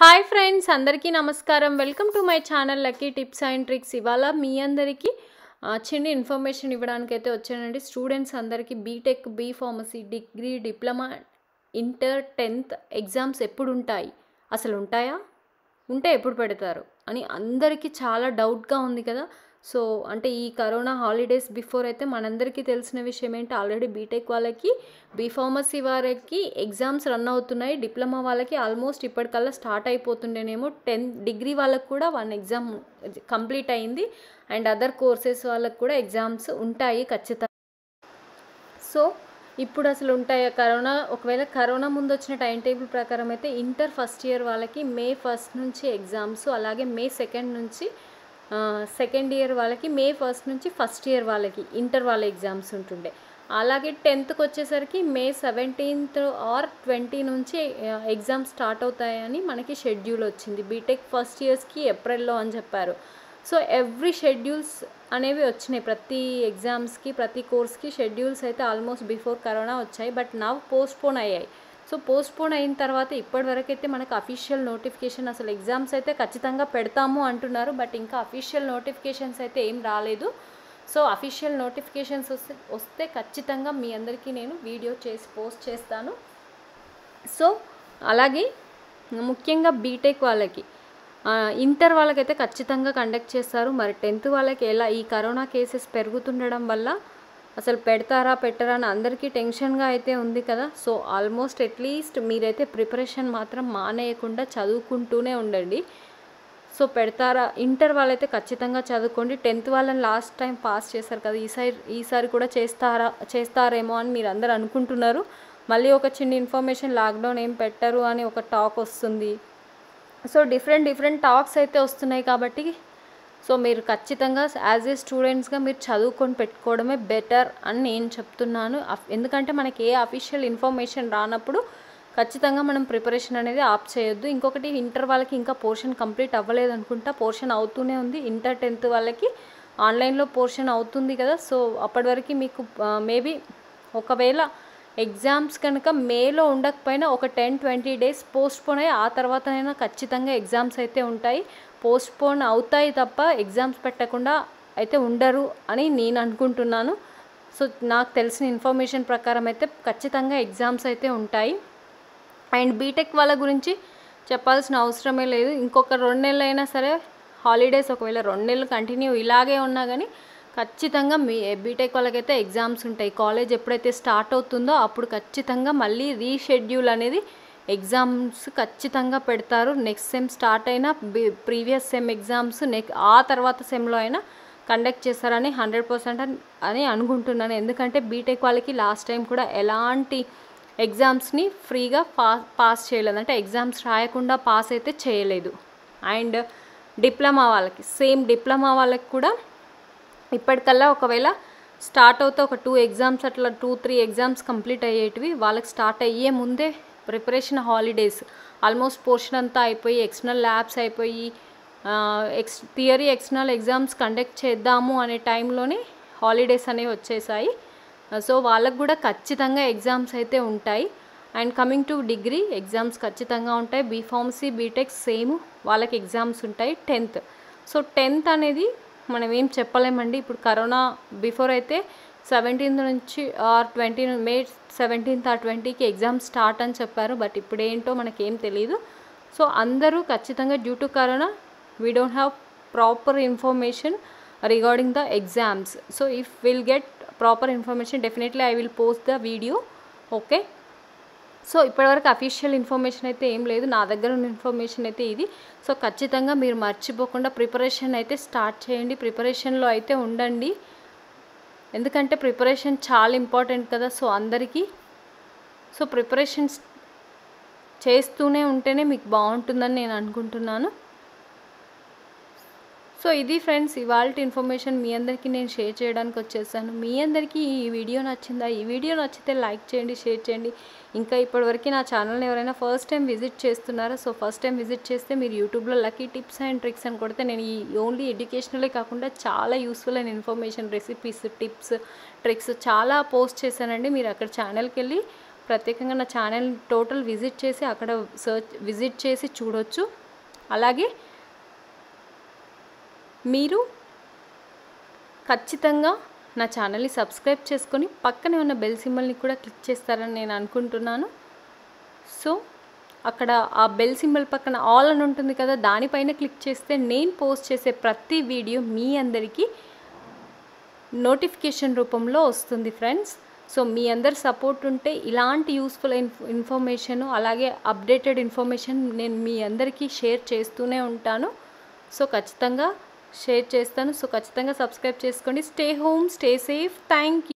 Hi friends అందరికీ నమస్కారం. Welcome to my channel lucky tips and tricks. ఇవాళ మీ అందరికీ చిన్న ఇన్ఫర్మేషన్ ఇవ్వడానికి అయితే వచ్చానండి. స్టూడెంట్స్ అందరికీ BTech B pharmacy degree diploma inter tenth exams ఎప్పుడు ఉంటాయి అసలు ఉంటాయా ఉంటే ఎప్పుడు పెడతారు? అని అందరికీ చాలా డౌట్గా ఉంది కదా. సో అంటే ఈ కరోనా హాలిడేస్ బిఫోర్ అయితే మనందరికీ తెలిసిన విషయం ఏంటి? ఆల్రెడీ బీటెక్ వాళ్ళకి బీఫార్మసీ వారికి ఎగ్జామ్స్ రన్ అవుతున్నాయి. డిప్లొమా వాళ్ళకి ఆల్మోస్ట్ ఇప్పటికల్లా స్టార్ట్ అయిపోతుండేనేమో. టెన్త్ డిగ్రీ వాళ్ళకు కూడా వన్ ఎగ్జామ్ కంప్లీట్ అయింది. అండ్ అదర్ కోర్సెస్ వాళ్ళకు కూడా ఎగ్జామ్స్ ఉంటాయి ఖచ్చితంగా. సో ఇప్పుడు అసలు ఉంటాయా కరోనా? ఒకవేళ కరోనా ముందు వచ్చిన టైం టేబుల్ ప్రకారం అయితే ఇంటర్ ఫస్ట్ ఇయర్ వాళ్ళకి మే ఫస్ట్ నుంచి ఎగ్జామ్స్ అలాగే మే సెకండ్ నుంచి సెకండ్ ఇయర్ వాళ్ళకి మే ఫస్ట్ నుంచి ఫస్ట్ ఇయర్ వాళ్ళకి ఇంటర్ వాళ్ళ ఎగ్జామ్స్ ఉంటుండే. అలాగే టెన్త్కి వచ్చేసరికి మే సెవెంటీన్త్ ఆర్ ట్వంటీ నుంచి ఎగ్జామ్స్ స్టార్ట్ అవుతాయని మనకి షెడ్యూల్ వచ్చింది. బీటెక్ ఫస్ట్ ఇయర్స్కి ఏప్రిల్లో అని చెప్పారు. సో ఎవ్రీ షెడ్యూల్స్ అనేవి వచ్చినాయి. ప్రతి ఎగ్జామ్స్కి ప్రతి కోర్స్కి షెడ్యూల్స్ అయితే ఆల్మోస్ట్ బిఫోర్ కరోనా వచ్చాయి. బట్ నవ్ పోస్ట్పోన్ అయ్యాయి. సో పోస్ట్పోన్ అయిన తర్వాత ఇప్పటివరకైతే మనకు అఫీషియల్ నోటిఫికేషన్ అసలు ఎగ్జామ్స్ అయితే ఖచ్చితంగా పెడతాము అంటున్నారు బట్ ఇంకా అఫీషియల్ నోటిఫికేషన్స్ అయితే ఏం రాలేదు. సో అఫీషియల్ నోటిఫికేషన్స్ వస్తే వస్తే ఖచ్చితంగా మీ అందరికీ నేను వీడియో చేసి పోస్ట్ చేస్తాను. సో అలాగే ముఖ్యంగా బీటెక్ వాళ్ళకి ఇంటర్ వాళ్ళకైతే ఖచ్చితంగా కండక్ట్ చేస్తారు. మరి టెన్త్ వాళ్ళకి ఎలా ఈ కరోనా కేసెస్ పెరుగుతుండడం వల్ల అసలు పెడతారా పెట్టరా అని అందరికీ టెన్షన్గా అయితే ఉంది కదా. సో ఆల్మోస్ట్ అట్లీస్ట్ మీరైతే ప్రిపరేషన్ మాత్రం మానేయకుండా చదువుకుంటూనే ఉండండి. సో పెడతారా ఇంటర్ వాళ్ళైతే ఖచ్చితంగా చదువుకోండి. టెన్త్ వాళ్ళని లాస్ట్ టైం పాస్ చేశారు కదా ఈసారి ఈసారి కూడా చేస్తారా చేస్తారేమో అని మీరు అందరు అనుకుంటున్నారు. మళ్ళీ ఒక చిన్న ఇన్ఫర్మేషన్ లాక్డౌన్ ఏం పెట్టరు అని ఒక టాక్ వస్తుంది. సో డిఫరెంట్ డిఫరెంట్ టాక్స్ అయితే వస్తున్నాయి కాబట్టి సో మీరు ఖచ్చితంగా యాజ్ ఏ స్టూడెంట్స్గా మీరు చదువుకొని పెట్టుకోవడమే బెటర్ అని నేను చెప్తున్నాను. ఎందుకంటే మనకి ఏ అఫీషియల్ ఇన్ఫర్మేషన్ రానప్పుడు ఖచ్చితంగా మనం ప్రిపరేషన్ అనేది ఆప్ చేయొద్దు. ఇంకొకటి ఇంటర్ వాళ్ళకి ఇంకా పోర్షన్ కంప్లీట్ అవ్వలేదు అనుకుంటా పోర్షన్ అవుతూనే ఉంది. ఇంటర్ టెన్త్ వాళ్ళకి ఆన్లైన్లో పోర్షన్ అవుతుంది కదా. సో అప్పటి వరకు మీకు మేబీ ఒకవేళ ఎగ్జామ్స్ కనుక మేలో ఉండకపోయినా ఒక టెన్ ట్వంటీ డేస్ పోస్ట్పోన్ అయ్యి ఆ తర్వాతనైనా ఖచ్చితంగా ఎగ్జామ్స్ అయితే ఉంటాయి. పోస్ట్పోన్ అవుతాయి తప్ప ఎగ్జామ్స్ పెట్టకుండా అయితే ఉండరు అని నేను అనుకుంటున్నాను. సో నాకు తెలిసిన ఇన్ఫర్మేషన్ ప్రకారం అయితే ఖచ్చితంగా ఎగ్జామ్స్ అయితే ఉంటాయి. అండ్ బీటెక్ వాళ్ళ గురించి చెప్పాల్సిన అవసరమే లేదు. ఇంకొక రెండు నెలలు అయినా సరే హాలిడేస్ ఒకవేళ రెండు నెలలు కంటిన్యూ ఇలాగే ఉన్నా కానీ ఖచ్చితంగా మీ బీటెక్ వాళ్ళకైతే ఎగ్జామ్స్ ఉంటాయి. కాలేజ్ ఎప్పుడైతే స్టార్ట్ అవుతుందో అప్పుడు ఖచ్చితంగా మళ్ళీ రీషెడ్యూల్ అనేది ఎగ్జామ్స్ ఖచ్చితంగా పెడతారు. నెక్స్ట్ సెమ్ స్టార్ట్ అయినా ప్రీవియస్ సెమ్ ఎగ్జామ్స్ నెక్ ఆ తర్వాత సెమ్లో అయినా కండక్ట్ చేస్తారని హండ్రెడ్ పర్సెంట్ అని అనుకుంటున్నాను. ఎందుకంటే బీటెక్ వాళ్ళకి లాస్ట్ టైం కూడా ఎలాంటి ఎగ్జామ్స్ని ఫ్రీగా పా పాస్ చేయలేదు. అంటే ఎగ్జామ్స్ రాయకుండా పాస్ అయితే చేయలేదు. అండ్ డిప్లొమా వాళ్ళకి సేమ్ డిప్లొమా వాళ్ళకి కూడా ఇప్పటికల్లా ఒకవేళ స్టార్ట్ అవుతే ఒక టూ ఎగ్జామ్స్ అట్లా టూ త్రీ ఎగ్జామ్స్ కంప్లీట్ అయ్యేటివి వాళ్ళకి స్టార్ట్ అయ్యే ముందే ప్రిపరేషన్ హాలిడేస్. ఆల్మోస్ట్ పోర్షన్ అంతా అయిపోయి ఎక్స్టర్నల్ ల్యాబ్స్ అయిపోయి X theory external exams conduct చేద్దాము అనే టైంలోనే హాలిడేస్ అనేవి వచ్చేసాయి. సో వాళ్ళకు కూడా ఖచ్చితంగా ఎగ్జామ్స్ అయితే ఉంటాయి. And coming to degree exams ఖచ్చితంగా ఉంటాయి. B Pharmacy B Tech same వాళ్ళకి ఎగ్జామ్స్ ఉంటాయి టెన్త్. సో టెన్త్ అనేది మనం ఏం చెప్పలేమండి. ఇప్పుడు కరోనా బిఫోర్ అయితే సెవెంటీన్త్ నుంచి or twenty May seventeenth or ట్వంటీకి ఎగ్జామ్స్ స్టార్ట్ అని చెప్పారు. బట్ ఇప్పుడు ఏంటో మనకేం తెలియదు సో అందరూ ఖచ్చితంగా due to corona we don't have proper information regarding the exams. So if will get proper information definitely I will post the video. Okay? So ఇప్పటివరకు అఫీషియల్ ఇన్ఫర్మేషన్ అయితే ఏం లేదు. నా దగ్గర ఉన్న ఇన్ఫర్మేషన్ అయితే ఇది. సో ఖచ్చితంగా మీరు మర్చిపోకుండా ప్రిపరేషన్ అయితే స్టార్ట్ చేయండి. ప్రిపరేషన్లో అయితే ఉండండి. ఎందుకంటే ప్రిపరేషన్ చాలా ఇంపార్టెంట్ కదా. సో అందరికీ సో ప్రిపరేషన్స్ చేస్తూనే ఉంటేనే మీకు బాగుంటుందని నేను అనుకుంటున్నాను. సో ఇది ఫ్రెండ్స్ ఇవాళ ఇన్ఫర్మేషన్ మీ అందరికీ నేను షేర్ చేయడానికి వచ్చేసాను. మీ అందరికీ ఈ వీడియో నచ్చిందా? ఈ వీడియో నచ్చితే లైక్ చేయండి షేర్ చేయండి. ఇంకా ఇప్పటివరకు నా ఛానల్ని ఎవరైనా ఫస్ట్ టైం విజిట్ చేస్తున్నారా? సో ఫస్ట్ టైం విజిట్ చేస్తే మీరు యూట్యూబ్లో లక్కీ టిప్స్ అండ్ ట్రిక్స్ అని కొడితే నేను ఈ ఓన్లీ ఎడ్యుకేషనలే కాకుండా చాలా యూస్ఫుల్ అయిన ఇన్ఫర్మేషన్ రెసిపీస్ టిప్స్ ట్రిక్స్ చాలా పోస్ట్ చేశానండి. మీరు అక్కడ ఛానల్కి వెళ్ళి ప్రత్యేకంగా నా ఛానల్ టోటల్ విజిట్ చేసి అక్కడ సర్చ్ విజిట్ చేసి చూడొచ్చు. అలాగే మీరు ఖచ్చితంగా నా ఛానల్ని సబ్స్క్రైబ్ చేసుకొని పక్కనే ఉన్న బెల్ సింబల్ని కూడా క్లిక్ చేస్తారని నేను అనుకుంటున్నాను. సో అక్కడ ఆ బెల్ సింబల్ పక్కన ఆల్ అని ఉంటుంది కదా దానిపైన క్లిక్ చేస్తే నేను పోస్ట్ చేసే ప్రతి వీడియో మీ అందరికీ నోటిఫికేషన్ రూపంలో వస్తుంది ఫ్రెండ్స్. సో మీ అందరి సపోర్ట్ ఉంటే ఇలాంటి యూస్ఫుల్ ఇన్ఫ్ ఇన్ఫర్మేషన్ అలాగే అప్డేటెడ్ ఇన్ఫర్మేషన్ నేను మీ అందరికీ షేర్ చేస్తూనే ఉంటాను. సో ఖచ్చితంగా షేర్ చేస్తాను. సో ఖచ్చితంగా సబ్స్క్రైబ్ చేసుకోండి. Stay home stay safe. Thank